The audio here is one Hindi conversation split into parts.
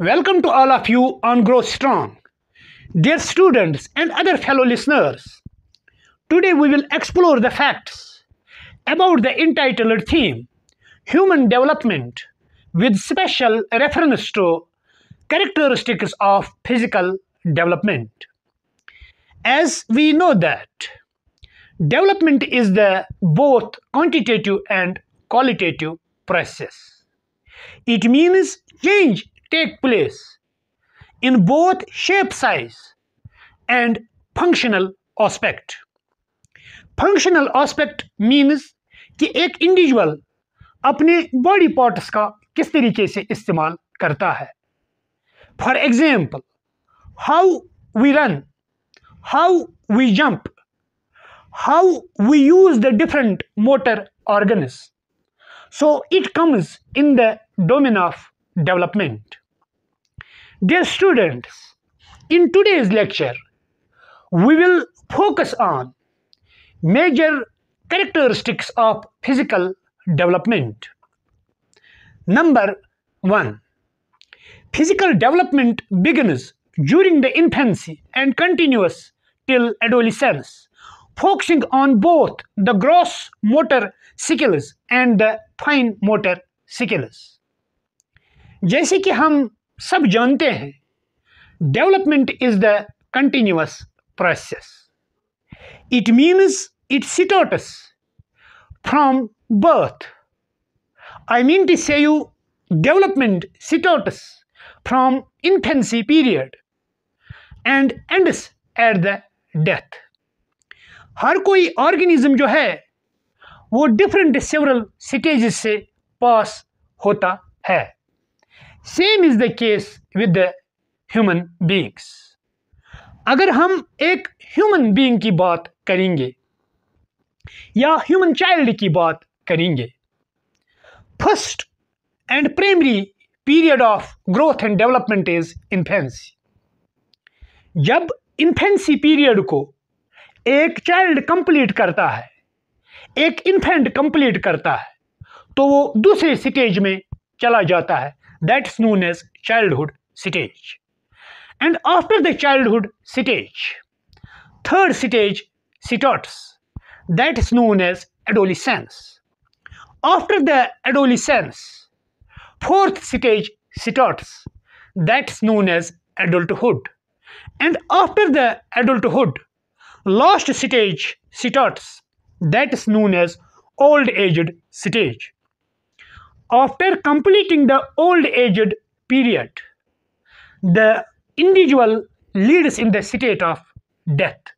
Welcome to all of you on Grow Strong. Dear students and other fellow listeners, today we will explore the facts about the entitled theme Human Development with special reference to characteristics of physical development. As we know that development is the both quantitative and qualitative process. It means change take place in both shape size and functional aspect. Functional aspect means कि एक इंडिविजुअल अपने बॉडी पार्ट्स का किस तरीके से इस्तेमाल करता है for example how we run how we jump how we use the different motor organs so, it comes in the domain of development dear students in today's lecture we will focus on major characteristics of physical development number 1 physical development begins during the infancy and continues till adolescence focusing on both the gross motor skills and the fine motor skills. जैसे कि हम सब जानते हैं development is the continuous process it means it starts from birth I mean to say you development starts from infancy period and ends at the death हर कोई ऑर्गेनिज्म जो है, वो डिफरेंट सेवरल स्टेजेस से पास होता है। Same is the case with the human beings अगर हम एक ह्यूमन बींग की बात करेंगे, या ह्यूमन चाइल्ड की बात करेंगे first and primary period of growth and development is infancy जब इन्फेंसी पीरियड को एक चाइल्ड कंप्लीट करता है, एक इन्फेंट कंप्लीट करता है तो वो दूसरे स्टेज में चला जाता है। that's known as childhood stage. And after the childhood stage, third stage starts. That is known as adolescence. After the adolescence, fourth stage starts. That's known as adulthood. And after the adulthood, last stage starts. That is known as old aged stage. After completing the old aged period the individual leads in the state of death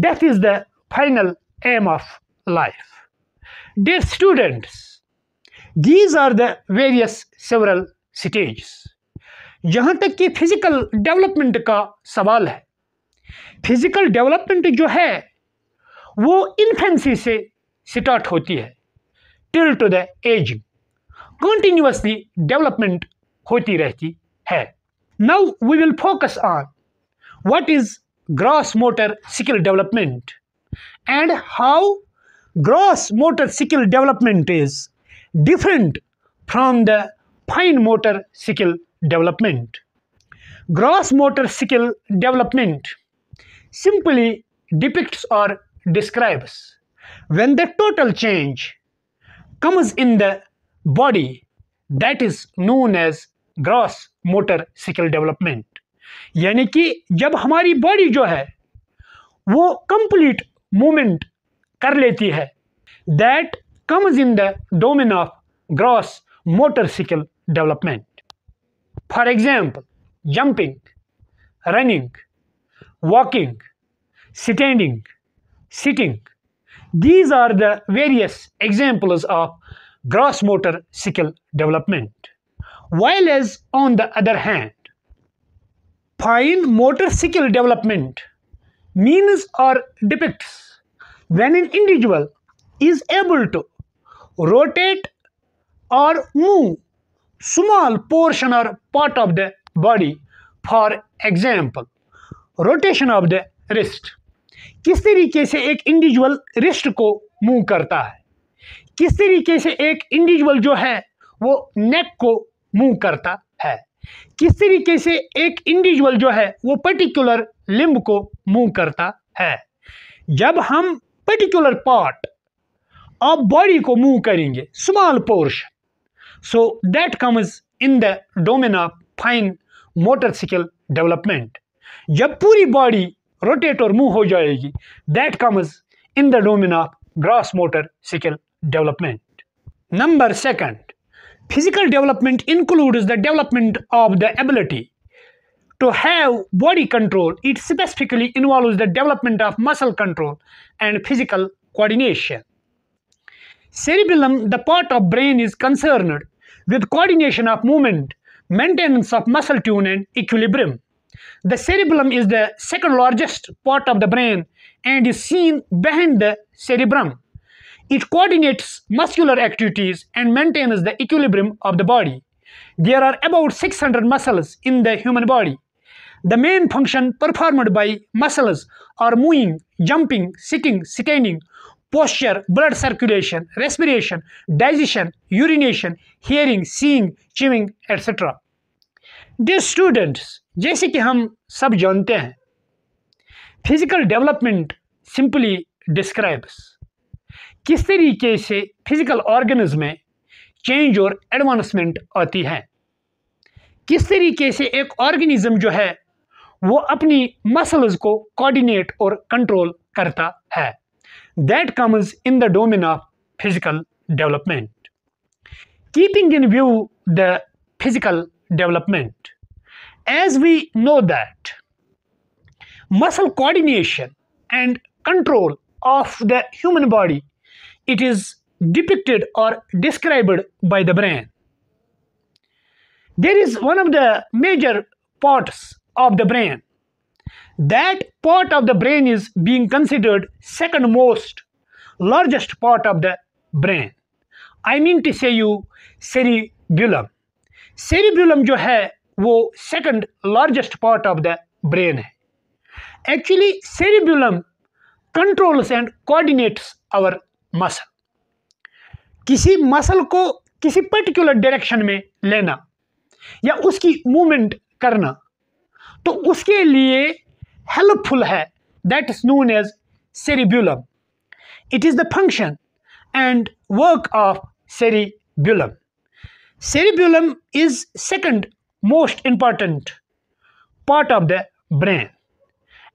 death is the final aim of life dear students these are the various several stages जहाँ तक कि फ़िज़िकल डेवलपमेंट का सवाल है फ़िज़िकल डेवलपमेंट जो है वो इन्फेंसी से स्टार्ट होती है till to the aging continuously development hoti rehti hai now we will focus on what is gross motor skill development and how gross motor skill development is different from the fine motor skill development. Gross motor skill development simply depicts or describes when the total change comes in the body that is known as gross motor skill development यानी कि जब हमारी बॉडी जो है, वो कंप्लीट मूवमेंट कर लेती है that comes in the domain of gross motor skill development for example jumping running walking standing sitting these are the various examples of gross motor skill development. While as on the other hand, fine motor skill development means or depicts when an individual is able to rotate or move small portion or part of the body for example rotation of the wrist किस तरीके से एक इंडिविजुअल रिस्ट को मूव करता है किस तरीके से एक इंडिविजुअल जो है, वो नेक को मूव करता है? किस तरीके से एक इंडिविजुअल जो है, वो पर्टिकुलर लिम्ब को मूव करता है? जब हम पर्टिकुलर पार्ट ऑफ़ बॉडी को मूव करेंगे small portion so that comes in the domain of fine motor skill development जब पूरी बॉडी रोटेट और मूव हो जाएगी that comes in the domain of gross motor skill development. Number second, physical development includes the development of the ability to have body control. It specifically involves the development of muscle control and physical coordination. Cerebellum, the part of brain is concerned with coordination of movement, maintenance of muscle tone and equilibrium. The cerebellum is the second largest part of the brain and is seen behind the cerebrum. It coordinates muscular activities and maintains the equilibrium of the body. There are about 600 muscles in the human body. The main function performed by muscles are moving, jumping, sitting, standing, posture, blood circulation, respiration, digestion, urination, hearing, seeing, chewing, etc. Dear students, जैसे कि हम सब जानते हैं फिजिकल डेवलपमेंट सिंपली डिस्क्राइब्स किस तरीके से फ़िज़िकल ऑर्गेनिज्म में चेंज और एडवांसमेंट आती है? किस तरीके से एक ऑर्गेनिज्म जो है, वो अपनी मसल्स को कोऑर्डिनेट और कंट्रोल करता है? That comes in the domain of physical development keeping in view the physical development as we know that muscle coordination and control of the human body it is depicted or described by the brain there is one of the major parts of the brain that part of the brain is being considered second most largest part of the brain i mean to say you cerebellum cerebellum जो है वो second largest part of the brain है actually cerebellum controls and coordinates our muscle किसी मसल को किसी पर्टिकुलर डायरेक्शन में लेना या उसकी मूवमेंट करना तो उसके लिए हेल्पफुल है that is known as cerebellum it is the function and work of cerebellum cerebellum is second most important part of the brain.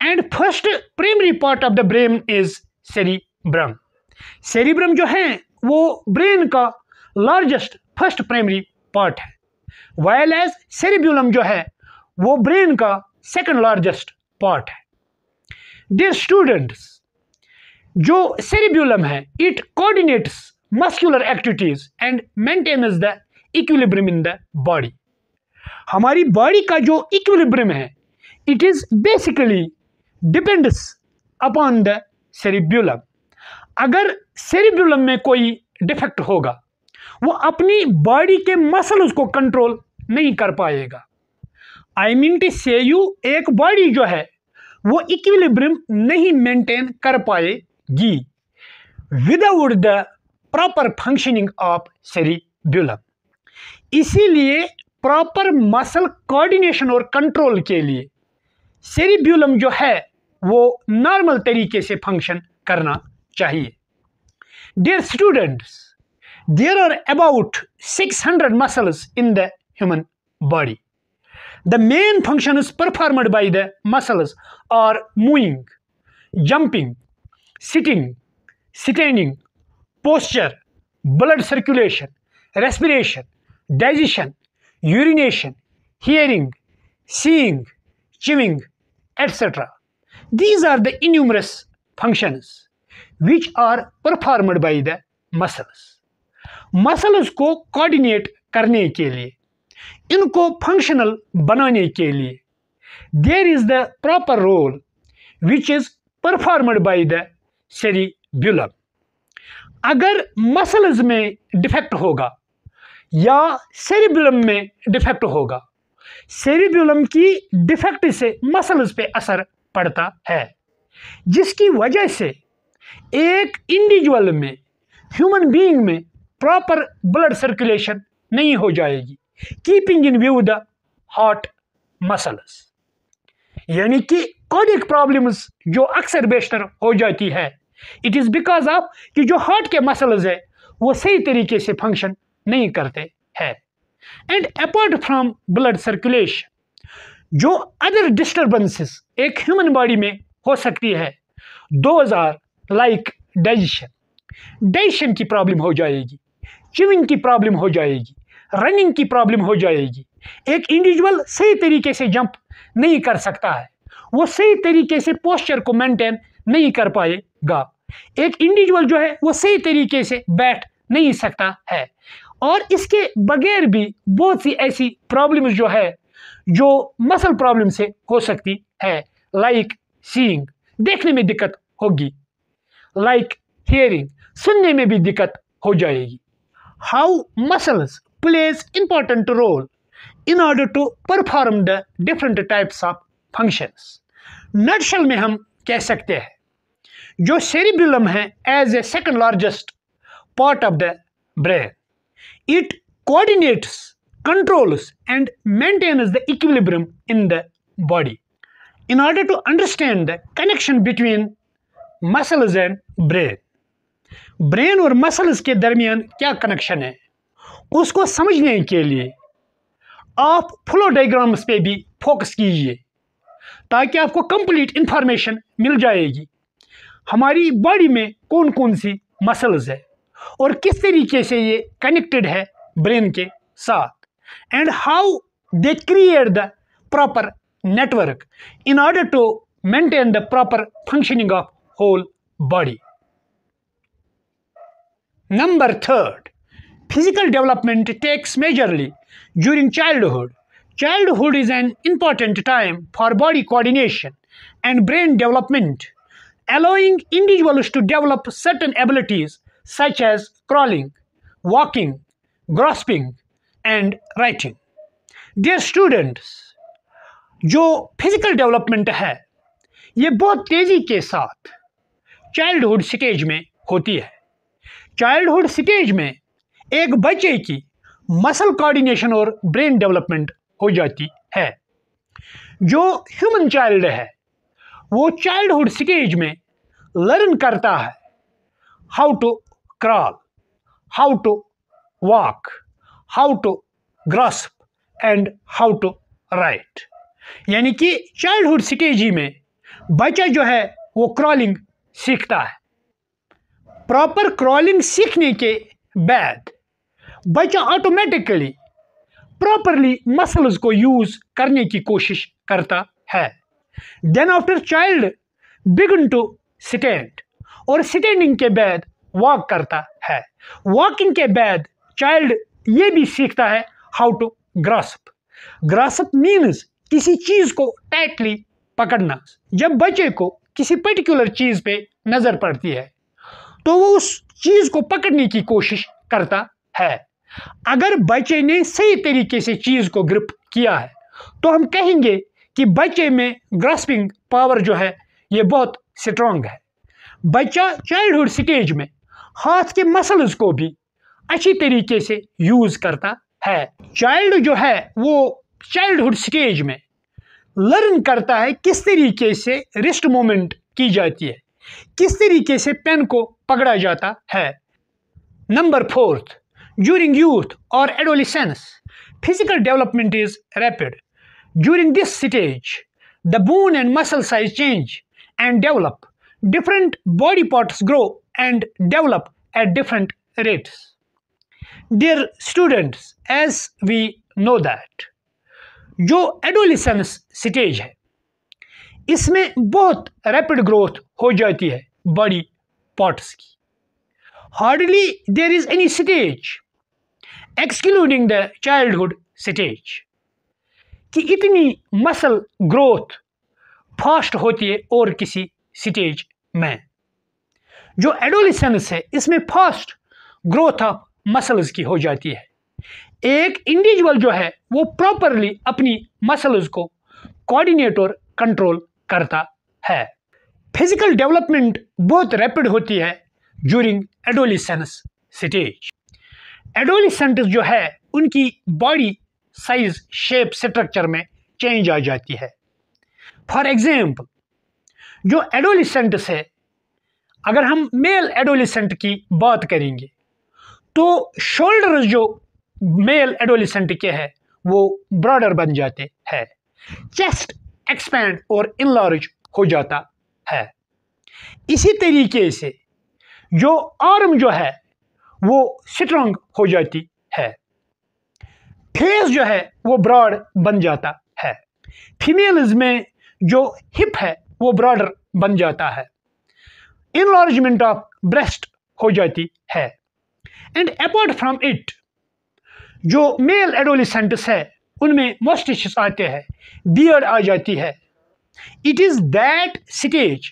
And first primary part of the brain is cerebrum. Cerebrum जो है, वो ब्रेन का लार्जेस्ट फ़र्स्ट प्राइमरी पार्ट है। वायल एज सेरिब्यूलम जो है, वो ब्रेन का सेकंड लार्जेस्ट पार्ट है। दे स्टूडेंट्स जो सेरिब्यूलम है it coordinates muscular activities and maintain the equilibrium in the body हमारी बॉडी का जो इक्विलिब्रियम है it is basically depends upon the cerebellum अगर सेरिब्यूलम में कोई डिफेक्ट होगा, वो अपनी बॉडी के मसल उसको कंट्रोल नहीं कर पाएगा। I mean to say you एक बॉडी जो है, वो इक्विलिब्रियम नहीं मेंटेन कर पाएगी। Without the proper functioning of cerebellum इसीलिए प्रॉपर मसल कोऑर्डिनेशन और कंट्रोल के लिए सेरिब्यूलम जो है, वो नॉर्मल तरीके से फ़ंक्शन करना चाहिए dear students there are about 600 muscles in the human body the main function is performed by the muscles are moving jumping sitting standing posture blood circulation respiration digestion urination, hearing, seeing, chewing, etc. These are the innumerous functions Which are performed by the muscles muscles को कोऑर्डिनेट करने के लिए, इनको फंक्शनल बनाने के लिए there is the proper role which is performed by the cerebellum अगर मसल्स में डिफेक्ट होगा, या सेरिबुलम में डिफेक्ट होगा सेरिबुलम की डिफेक्ट से मसल्स पे असर पड़ता है, जिसकी वजह से एक इंडिविजुअल में ह्यूमन बीइंग में प्रॉपर ब्लड सर्कुलेशन नहीं हो जाएगी। Keeping in view the heart muscles यानी कि कॉनिक प्रॉब्लम्स जो अक्सर बेशतर हो जाती है। इट इज़ बिकॉज़ ऑफ़ कि जो हार्ट के मसल्स है, वो सही तरीके से फ़ंक्शन नहीं करते हैं। And apart from blood circulation जो अदर डिस्टर्बेंसेस एक ह्यूमन बॉडी में हो सकती है those are like digestion digestion की प्रॉब्लम हो जाएगी चिविंग की प्रॉब्लम हो जाएगी रनिंग की प्रॉब्लम हो जाएगी। एक इंडिविजुअल सही तरीके से जंप नहीं कर सकता है। वो सही तरीके से पोस्चर को मेंटेन नहीं कर पाएगा। एक इंडिविजुअल जो है, वो सही तरीके से बैठ नहीं सकता है। और इसके बगैर भी बहुत सी ऐसी प्रॉब्लम्स जो है, जो मसल प्रॉब्लम से हो सकती है। लाइक सीइंग देखने में दिक्कत होगी। लाइक हियरिंग सुनने में भी दिक्कत हो जाएगी how muscles plays important role in order to perform the different types of functions nutshell में हम कह सकते हैं, जो सेरिबुलम है as a second largest part of the brain it coordinates controls and maintains the equilibrium in the body. In order to understand the connection between muscles and brain brain और मसल्स के दरमियान क्या कनेक्शन है? उसको समझने के लिए आप फ्लो डायग्राम्स पे भी फोकस कीजिए, ताकि आपको कंप्लीट इंफॉर्मेशन मिल जाएगी। हमारी बॉडी में कौन कौन सी मसल्स है और किस तरीके से ये कनेक्टेड है ब्रेन के साथ? And how they create the proper network in order to maintain the proper functioning of Whole body number third physical development takes majorly during childhood childhood is an important time for body coordination and brain development allowing individuals to develop certain abilities such as crawling, walking, grasping and writing. Dear students, जो फिजिकल डेवलपमेंट है ये बहुत तेज़ी के साथ चाइल्डहुड स्टेज में होती है। चाइल्डहुड स्टेज में एक बच्चे की मसल कोऑर्डिनेशन और ब्रेन डेवलपमेंट हो जाती है। जो ह्यूमन चाइल्ड है, वो चाइल्डहुड स्टेज में लर्न करता है how to crawl how to walk how to grasp and how to write यानी कि चाइल्डहुड स्टेज ही में बच्चा जो है, वो क्रॉलिंग सीखता है। प्रॉपर क्रॉलिंग सीखने के बाद बच्चा ऑटोमेटिकली प्रॉपरली मसल्स को यूज़ करने की कोशिश करता है। Then after child began to stand और स्टैंडिंग के बाद वॉक करता है। वॉकिंग के बाद चाइल्ड ये भी सीखता है how to grasp grasp means किसी चीज़ को टाइटली पकड़ना। जब बच्चे को किसी पर्टिकुलर चीज़ पे नज़र पड़ती है तो वो उस चीज़ को पकड़ने की कोशिश करता है। अगर बच्चे ने सही तरीके से चीज़ को ग्रिप किया है तो हम कहेंगे कि बच्चे में ग्रास्पिंग पावर जो है, ये बहुत स्ट्रांग है। बच्चा चाइल्डहुड स्टेज में हाथ के मसल्स को भी अच्छी तरीके से यूज़ करता है। चाइल्ड जो है, वो चाइल्डहुड स्टेज में लर्न करता है किस तरीके से रिस्ट मूवमेंट की जाती है किस तरीके से पेन को पकड़ा जाता है। नंबर फोर्थ ड्यूरिंग यूथ और adolescence physical development is rapid during this stage the bone and muscle size change and develop different body parts grow and develop at different rates. Dear students, as we know that, जो एडोलिसंस स्टेज है, इसमें बहुत रैपिड ग्रोथ हो जाती है बॉडी पार्ट्स की। Hardly there is any stage excluding the childhood stage कि इतनी मसल ग्रोथ फास्ट होती है और किसी स्टेज में। जो एडोलिसेंस है, इसमें फास्ट ग्रोथ ऑफ़ मसल्स की हो जाती है। एक इंडिविजुअल जो है, वो प्रॉपरली अपनी मसल्स को कोऑर्डिनेट और कंट्रोल करता है। फ़िज़िकल डेवलपमेंट बहुत रैपिड होती है ड्यूरिंग एडोलिसेंस स्टेज एडोलिसेंट जो है, उनकी बॉडी साइज़ शेप स्ट्रक्चर में चेंज आ जाती है। फॉर एग्ज़ाम्पल जो एडोलिसेंट है, अगर हम मेल एडोलिसेंट की बात करेंगे तो शोल्डर जो मेल एडोलिसेंट के है, वो ब्रॉडर बन जाते हैं। चेस्ट एक्सपैंड और इनलार्ज हो जाता है। इसी तरीके से जो आर्म जो है, वो स्ट्रॉन्ग हो जाती है। फेस जो है, वो ब्रॉड बन जाता है। फीमेल्स में जो हिप है, वो ब्रॉडर बन जाता है। इनलार्जमेंट ऑफ़ ब्रेस्ट हो जाती है। एंड अपार्ट फ्रॉम इट जो मेल एडोलिसेंट्स है, उनमें मोस्टिशस आते हैं बियर्ड आ जाती है। It is that stage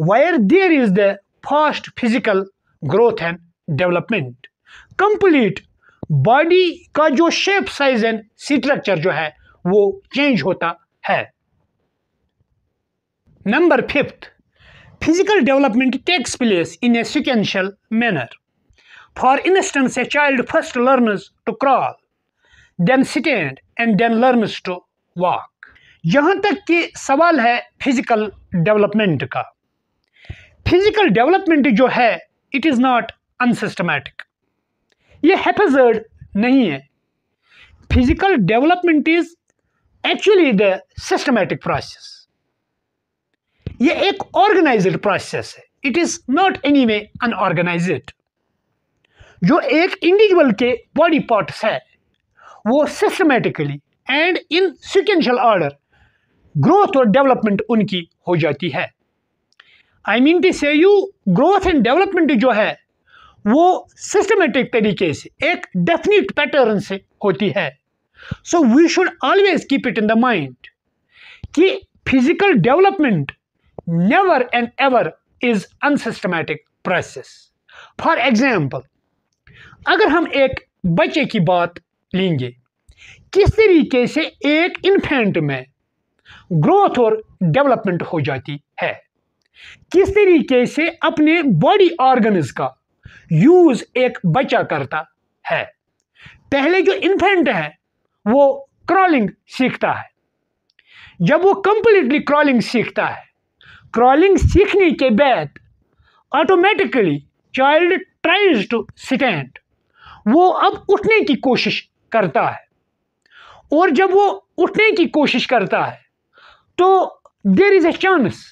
where there is the fast physical growth and development complete body का जो शेप साइज़ एंड स्ट्रक्चर जो है, वो चेंज होता है। Number fifth physical development takes place in a sequential manner for instance a child first learners to crawl then stand and then learners to walk जहाँ तक कि सवाल है फ़िज़िकल डेवलपमेंट का। फ़िज़िकल डेवलपमेंट जो है इट इज़ नॉट अनसिस्टमैटिक ये हैपजर्ड नहीं है। Physical development is actually the systematic process ये एक ऑर्गेनाइज्ड प्रोसेस है। It is not any way unorganized जो एक इंडिविजुअल के बॉडी पार्ट्स है, वो systematically and in sequential order growth और डेवलपमेंट उनकी हो जाती है। I mean to say you growth and development जो है, वो सिस्टमेटिक तरीके से, एक डेफिनेट पैटर्न से होती है। So we should always keep it in the mind कि physical development never and ever is unsystematic process for example अगर हम एक बच्चे की बात लेंगे, किस तरीके से एक इन्फेंट में ग्रोथ और डेवलपमेंट हो जाती है? किस तरीके से अपने बॉडी ऑर्गन्स का यूज़ एक बच्चा करता है? पहले जो इन्फेंट है, वो क्रॉलिंग सीखता है। जब वो कंप्लीटली क्रॉलिंग सीखता है क्रॉलिंग सीखने के बाद automatically child tries to stand वो अब उठने की कोशिश करता है। और जब वो उठने की कोशिश करता है तो देर इज़ ए चांस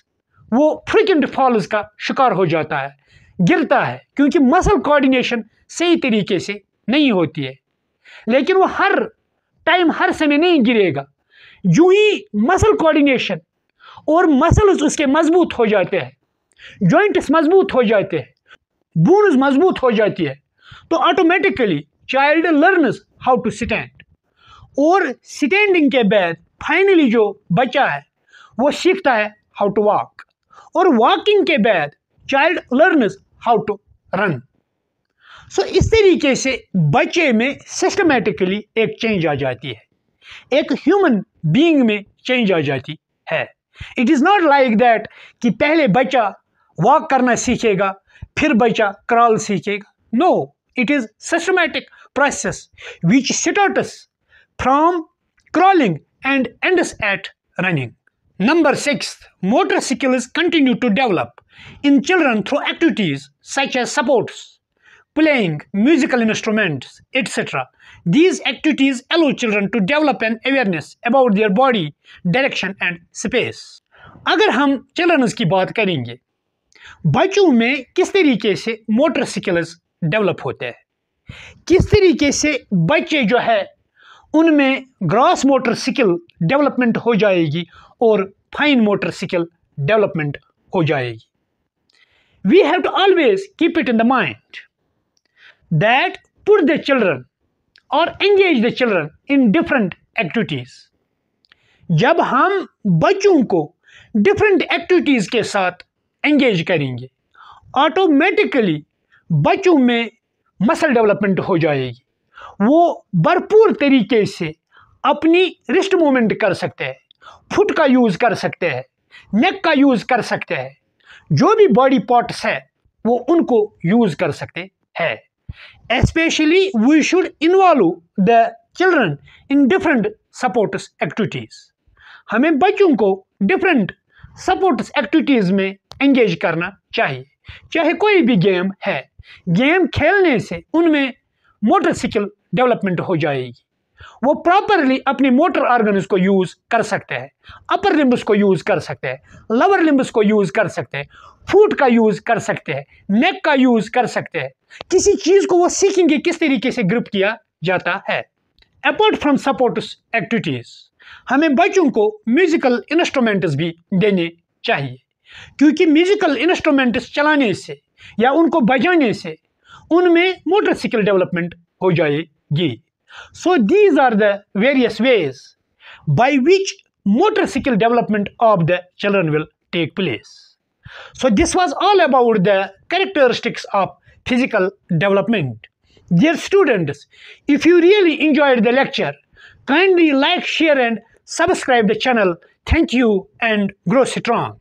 वो फ्रिकेंट फॉल्स का शिकार हो जाता है, गिरता है, क्योंकि मसल कोऑर्डिनेशन सही तरीके से नहीं होती है। लेकिन वो हर टाइम हर समय नहीं गिरेगा। यूँ ही मसल कोऑर्डिनेशन और मसल्स उसके मज़बूत हो जाते हैं जॉइंट्स मज़बूत हो जाते हैं। बोन्स मज़बूत हो जाती है तो automatically child learns how to stand और स्टैंडिंग के बाद फाइनली जो बच्चा है, वो सीखता है हाउ टू वॉक और वॉकिंग के बाद child learns how to run so इस तरीके से बच्चे में सिस्टमेटिकली एक चेंज आ जाती है. एक ह्यूमन बीइंग में चेंज आ जाती है. It is not like that कि पहले बच्चा वॉक करना सीखेगा फिर बच्चा क्रॉल सीखेगा no it is systematic process which starts from crawling and ends at running Number six, motor skills continue to develop in children through activities such as sports, playing musical instruments, etc. These activities allow children to develop an awareness about their body, direction and space. अगर हम चिल्ड्रंस की बात करेंगे बच्चों में किस तरीके से मोटर स्किल्स डेवलप होते हैं? किस तरीके से बच्चे जो है, उनमें ग्रॉस मोटर स्किल डेवलपमेंट हो जाएगी और फाइन मोटर स्किल डेवलपमेंट हो जाएगी? We have to always keep it in the mind that put the children और engage the children in different activities जब हम बच्चों को डिफरेंट एक्टिविटीज़ के साथ एंगेज करेंगे। ऑटोमेटिकली बच्चों में मसल डेवलपमेंट हो जाएगी। वो भरपूर तरीके से अपनी रिस्ट मूवमेंट कर सकते हैं फुट का यूज़ कर सकते हैं नेक का यूज़ कर सकते हैं, जो भी बॉडी पार्ट्स है, वो उनको यूज़ कर सकते हैं। Specially we should involve the children in different supports activities हमें बच्चों को डिफरेंट सपोर्ट्स एक्टिविटीज़ में एंगेज करना चाहिए। चाहे कोई भी गेम है, गेम खेलने से उनमें मोटर स्किल डेवलपमेंट हो जाएगी। वो प्रॉपरली अपनी मोटर ऑर्गन्स को यूज़ कर सकते हैं अपर लिम्ब्स को यूज़ कर सकते हैं लोअर लिम्ब्स को यूज़ कर सकते हैं फूट का यूज़ कर सकते हैं नेक का यूज़ कर सकते हैं। किसी चीज़ को वो सीखेंगे किस तरीके से ग्रिप किया जाता है। अपार्ट फ्रॉम सपोर्ट्स एक्टिविटीज़ हमें बच्चों को म्यूज़िकल इंस्ट्रूमेंट्स भी देने चाहिए। क्योंकि म्यूजिकल इंस्ट्रूमेंट्स चलाने से या उनको बजाने से उनमें मोटर स्किल डेवलपमेंट हो जाएगी। So these are the various ways by which motor skill development of the children will take place so this was all about the characteristics of physical development dear students if you really enjoyed the lecture kindly like share and subscribe the channel thank you and grow strong.